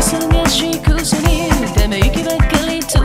忙しくせにため息ばっかりと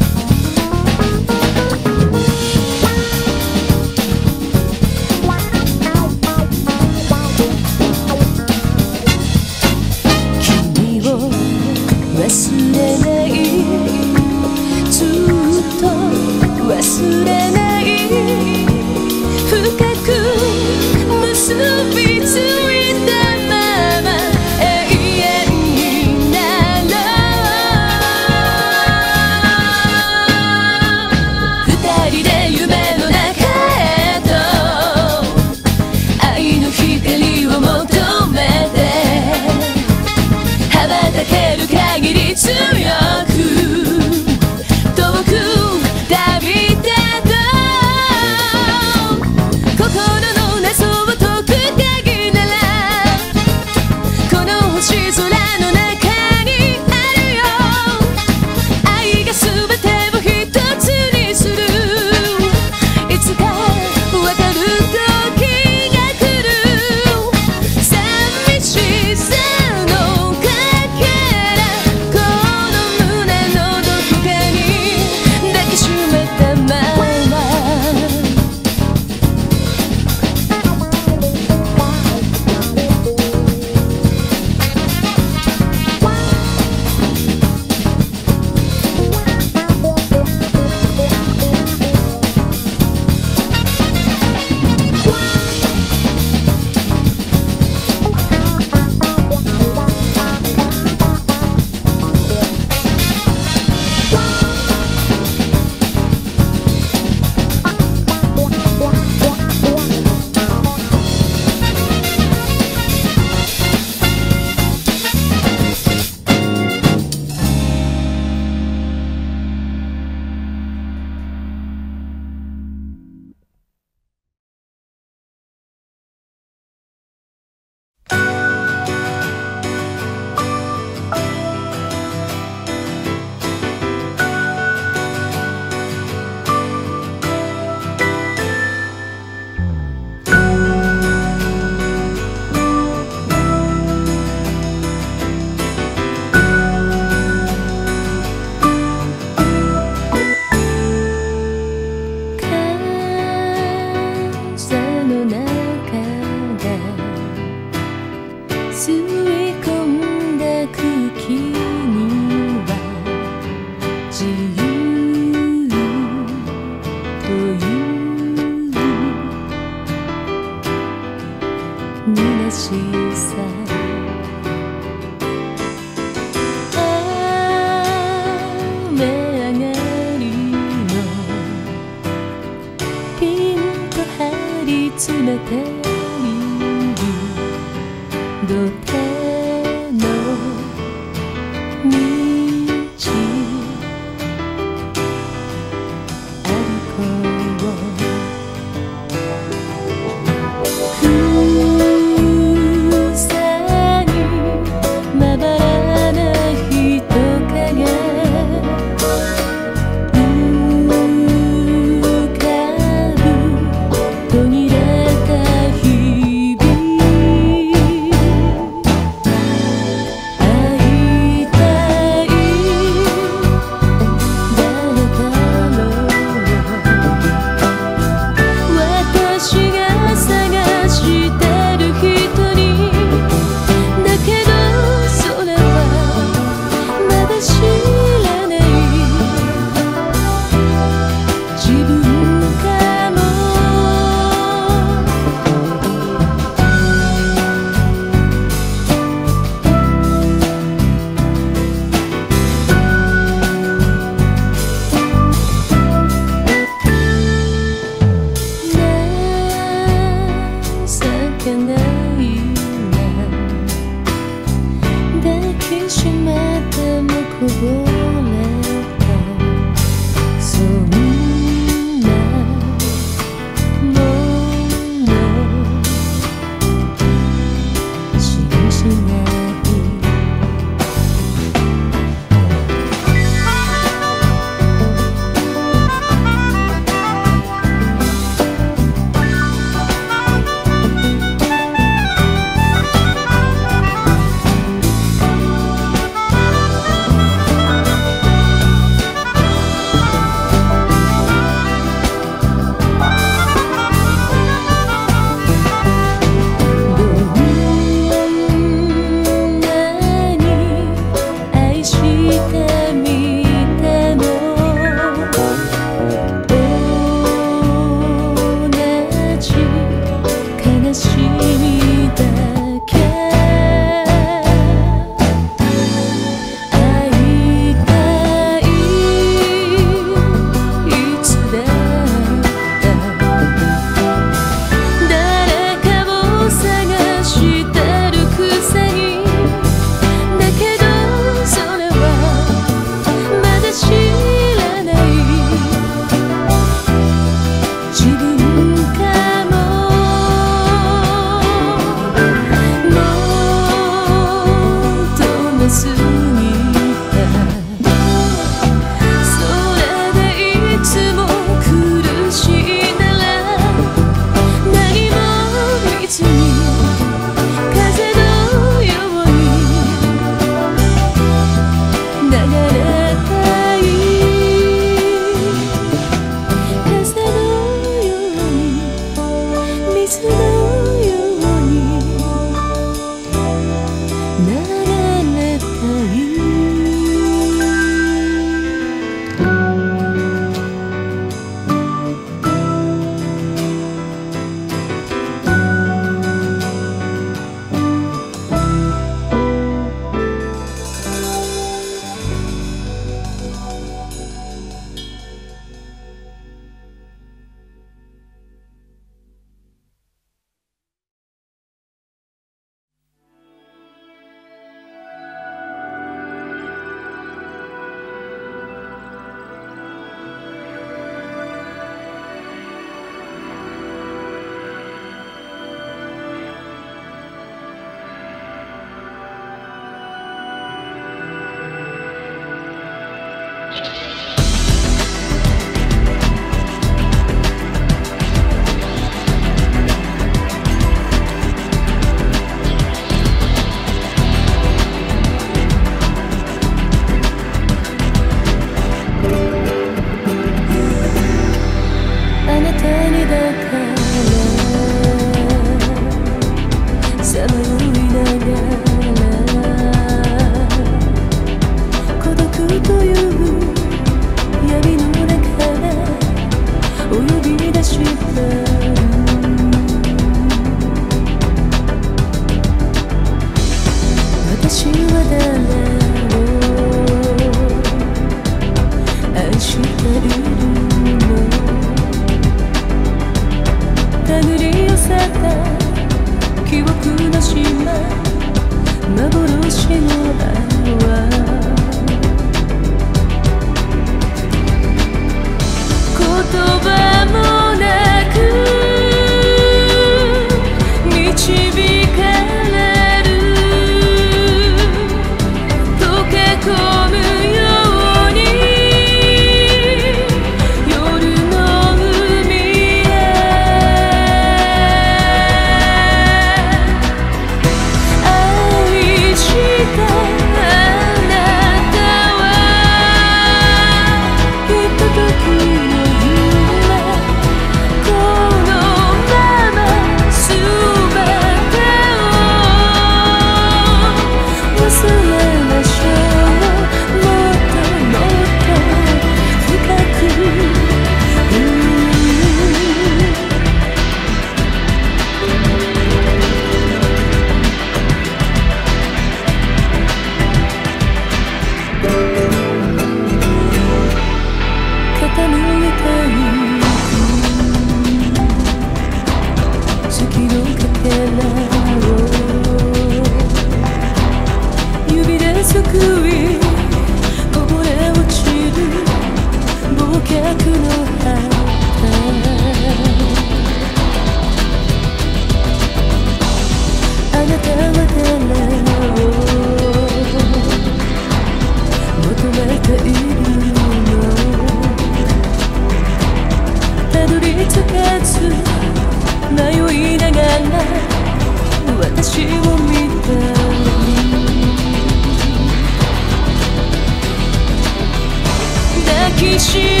miss you.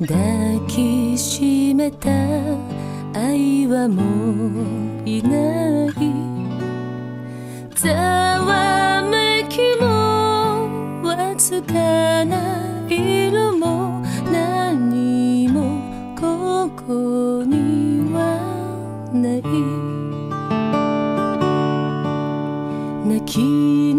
抱きしめた愛はもういない。ざわめきもわずかな色も何もここにはない。泣き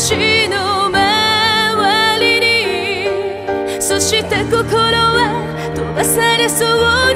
私の周りに。そして心は飛ばされそう。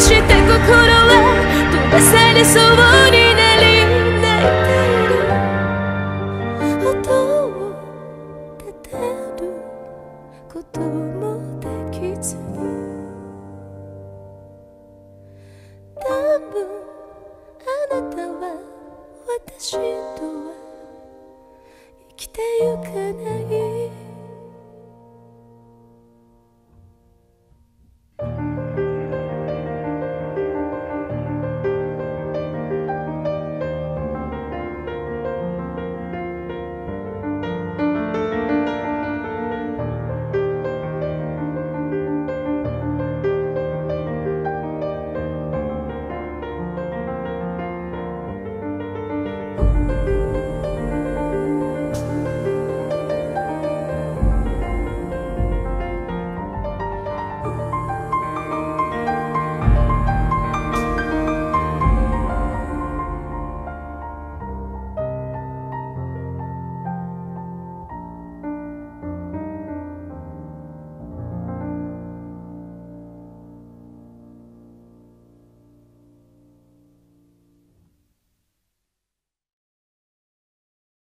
して心は飛ばせるそうに